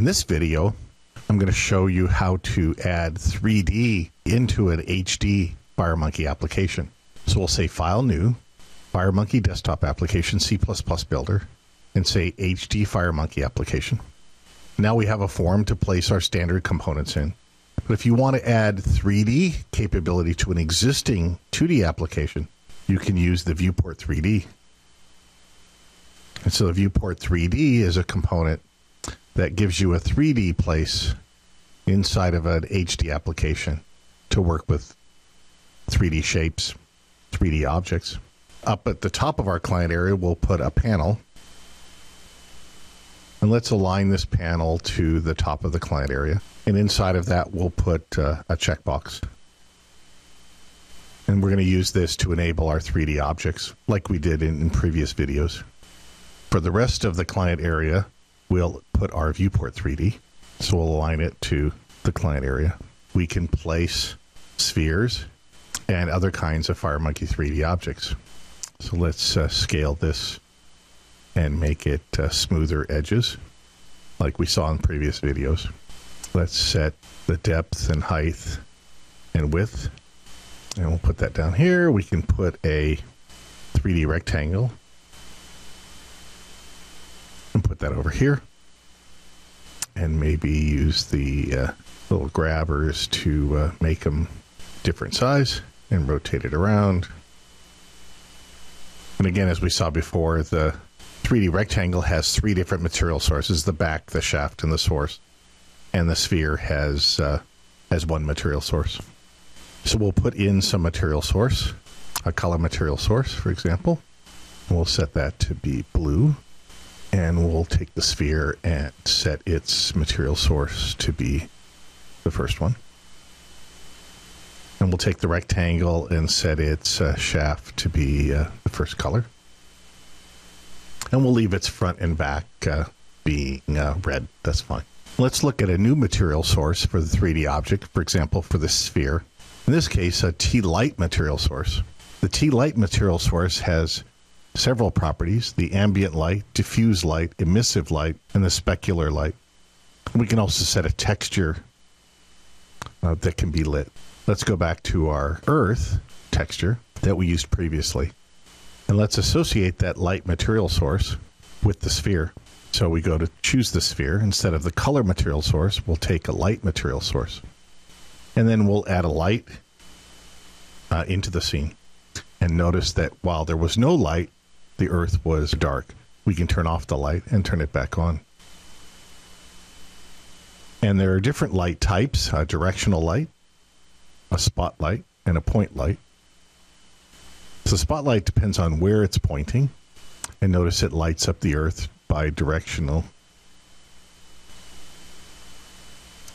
In this video, I'm going to show you how to add 3D into an HD FireMonkey application. So we'll say File New, FireMonkey Desktop Application C++ Builder, and say HD FireMonkey Application. Now we have a form to place our standard components in. But if you want to add 3D capability to an existing 2D application, you can use the Viewport 3D. And so the Viewport 3D is a component that gives you a 3D place inside of an HD application to work with 3D shapes, 3D objects. Up at the top of our client area, we'll put a panel. And let's align this panel to the top of the client area. And inside of that, we'll put uh, a checkbox. And we're going to use this to enable our 3D objects like we did in, in previous videos. For the rest of the client area, we'll put our viewport 3D. So we'll align it to the client area. We can place spheres and other kinds of FireMonkey 3D objects. So let's uh, scale this and make it uh, smoother edges like we saw in previous videos. Let's set the depth and height and width. And we'll put that down here. We can put a 3D rectangle and put that over here. And maybe use the uh, little grabbers to uh, make them different size and rotate it around. And again, as we saw before, the 3D rectangle has three different material sources the back, the shaft, and the source. And the sphere has, uh, has one material source. So we'll put in some material source, a color material source, for example. And we'll set that to be blue and we'll take the sphere and set its material source to be the first one. And we'll take the rectangle and set its uh, shaft to be uh, the first color. And we'll leave its front and back uh, being uh, red. That's fine. Let's look at a new material source for the 3D object, for example, for the sphere. In this case, a T-light material source. The T-light material source has several properties the ambient light, diffuse light, emissive light, and the specular light. We can also set a texture uh, that can be lit. Let's go back to our Earth texture that we used previously. And let's associate that light material source with the sphere. So we go to choose the sphere. Instead of the color material source, we'll take a light material source. And then we'll add a light uh, into the scene. And notice that while there was no light, the earth was dark. We can turn off the light and turn it back on. And there are different light types a directional light, a spotlight, and a point light. So, spotlight depends on where it's pointing. And notice it lights up the earth by directional.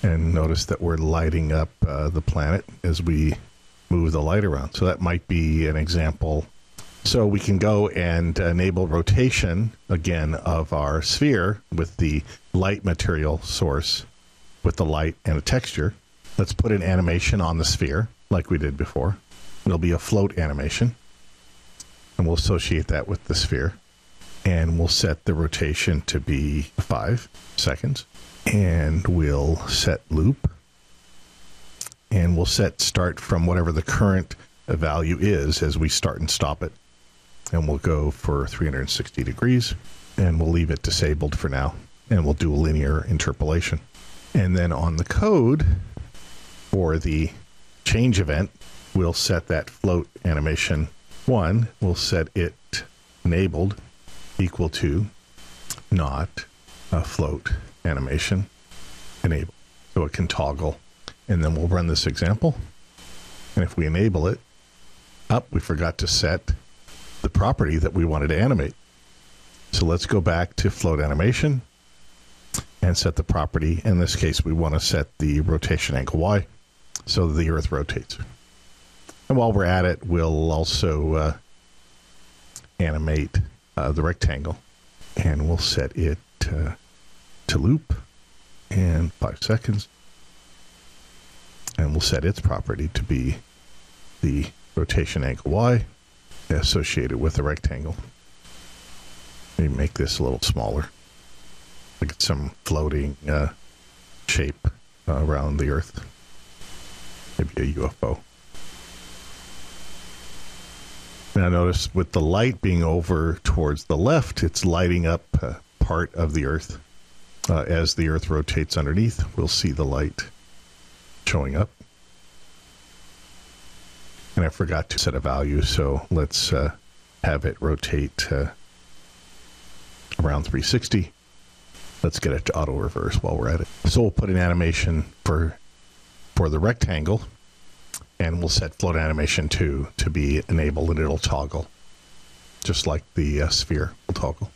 And notice that we're lighting up uh, the planet as we move the light around. So, that might be an example so we can go and enable rotation again of our sphere with the light material source with the light and a texture. Let's put an animation on the sphere like we did before. It'll be a float animation. And we'll associate that with the sphere. And we'll set the rotation to be five seconds. And we'll set loop. And we'll set start from whatever the current value is as we start and stop it and we'll go for 360 degrees and we'll leave it disabled for now and we'll do a linear interpolation. And then on the code for the change event, we'll set that float animation one, we'll set it enabled equal to not a float animation enable. So it can toggle. And then we'll run this example. And if we enable it, up, we forgot to set property that we wanted to animate. So let's go back to float animation and set the property. In this case, we want to set the rotation angle Y so the Earth rotates. And while we're at it, we'll also uh, animate uh, the rectangle and we'll set it uh, to loop in five seconds. And we'll set its property to be the rotation angle Y associated with the rectangle. Let me make this a little smaller. like it's some floating uh, shape uh, around the Earth. Maybe a UFO. Now, notice with the light being over towards the left, it's lighting up uh, part of the Earth. Uh, as the Earth rotates underneath, we'll see the light showing up. And I forgot to set a value, so let's uh, have it rotate uh, around 360. Let's get it to auto reverse while we're at it. So we'll put an animation for for the rectangle and we'll set float animation 2 to be enabled and it'll toggle just like the uh, sphere will toggle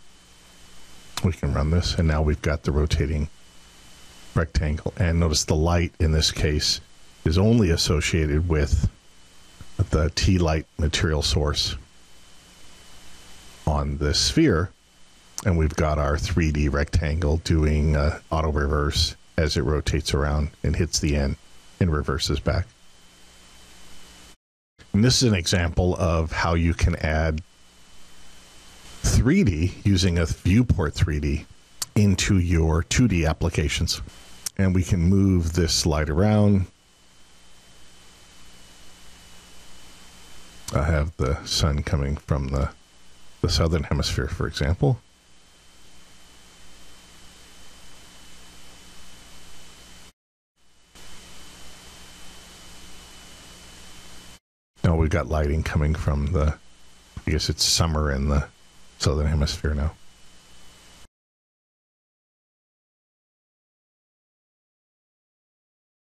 we can run this and now we've got the rotating rectangle and notice the light in this case is only associated with the T light material source on this sphere and we've got our 3D rectangle doing uh, auto reverse as it rotates around and hits the end and reverses back. And this is an example of how you can add 3D using a viewport 3D into your 2D applications. And we can move this slide around. I have the sun coming from the, the southern hemisphere, for example. Now we've got lighting coming from the, I guess it's summer in the southern hemisphere now.